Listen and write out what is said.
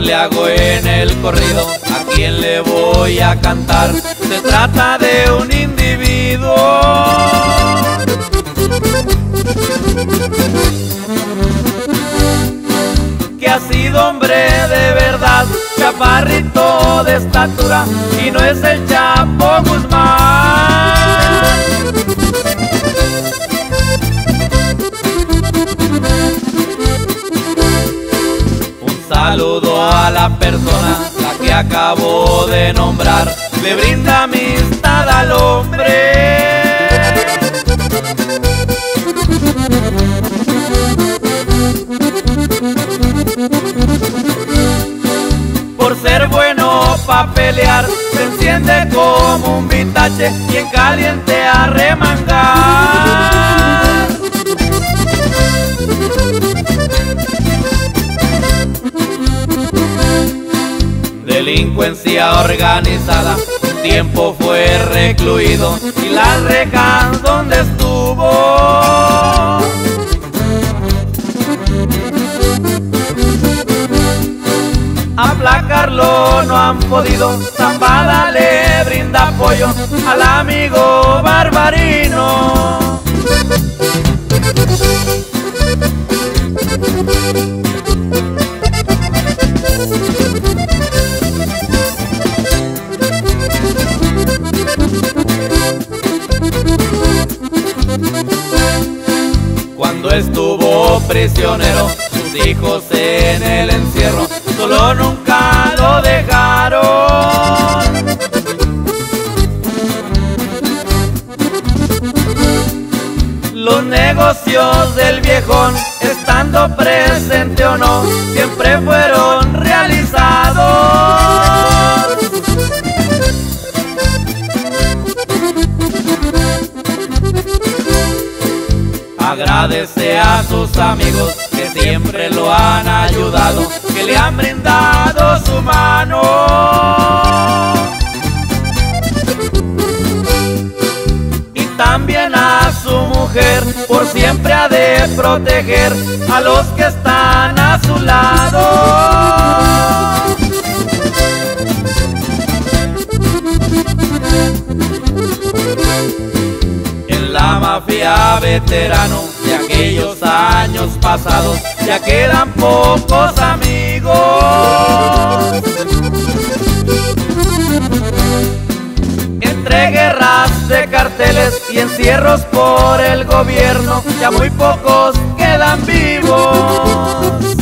le hago en el corrido, a quien le voy a cantar. Se trata de un individuo que ha sido hombre de verdad, chaparrito de estatura y no es el Chapo Guzmán. Saludo a la persona, la que acabo de nombrar, le brinda amistad al hombre. Por ser bueno pa' pelear, se enciende como un vitache y en caliente a Delincuencia organizada, un tiempo fue recluido y las rejas donde estuvo. Aplacarlo no han podido, Zambada le brinda apoyo al amigo barbarino. Estuvo prisionero, sus hijos en el encierro, solo nunca lo dejaron. Los negocios del viejón, estando presente o no, siempre fueron Agradece a sus amigos que siempre lo han ayudado, que le han brindado su mano. Y también a su mujer, por siempre ha de proteger a los que están a su lado. Mafia veterano de aquellos años pasados ya quedan pocos amigos. Entre guerras de carteles y encierros por el gobierno ya muy pocos quedan vivos.